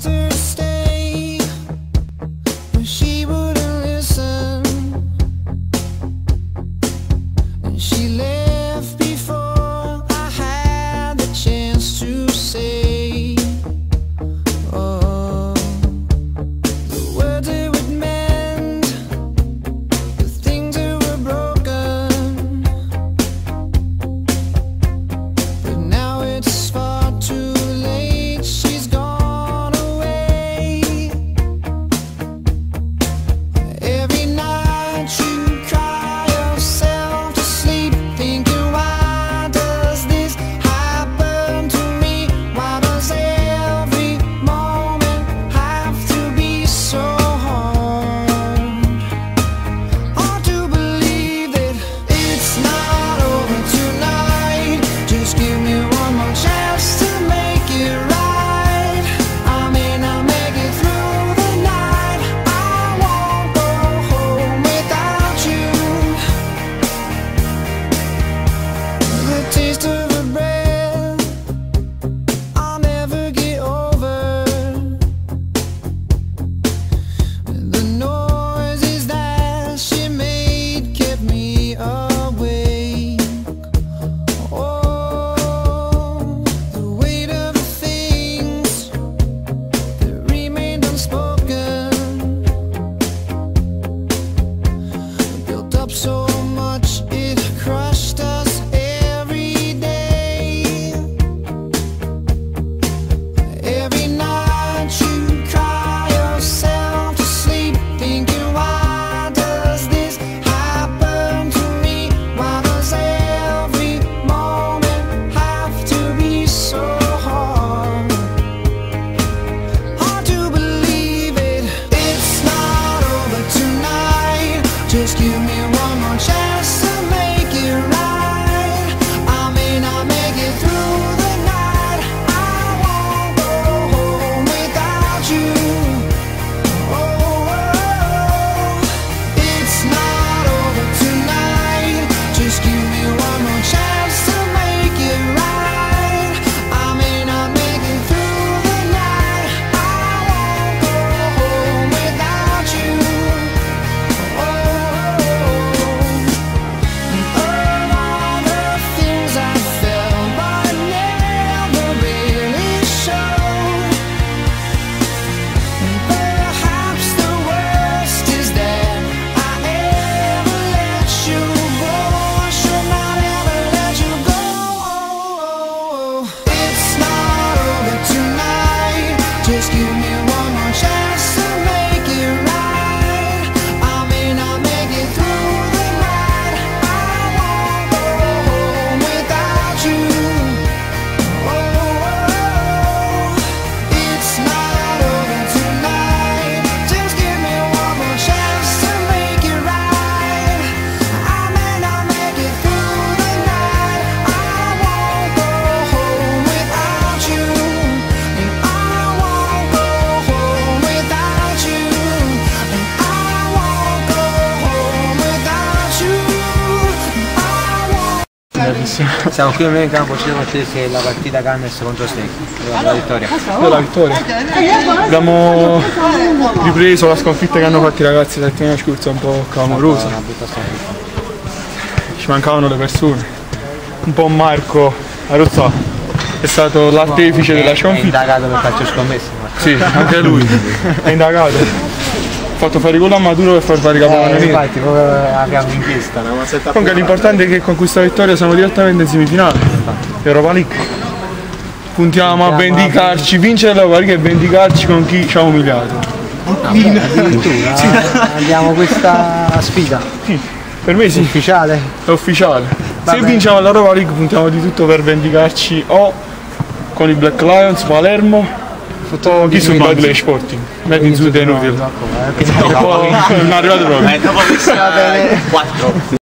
doctor to stay, but she was. Benissimo. Siamo qui in campo cinema che la partita Cannes contro Steak, la vittoria. La vittoria. Abbiamo ripreso la sconfitta che hanno fatto i ragazzi la settimana scorsa un po' clamorosa. Ci mancavano le persone. Un po' Marco Arozzò è stato l'artefice della sconfitta. È indagato per calcio scommesso. Sì, anche lui è indagato fatto fare gol a Maduro per far fare capodanno eh, infatti poi eh, abbiamo inchiesta comunque l'importante è che con questa vittoria siamo direttamente in semifinale Europa League puntiamo a vendicarci, vincere la parica e vendicarci con chi ci ha umiliato. Ah, addirittura eh, sì. abbiamo questa sfida. Sì, per me sì. Ufficiale. È ufficiale. Va Se bene. vinciamo la Roma League puntiamo di tutto per vendicarci o con i Black Lions, Palermo to Viszont Badley Sporting. Megint Zudenuville. Napoli. Már a droga. Napoli 4.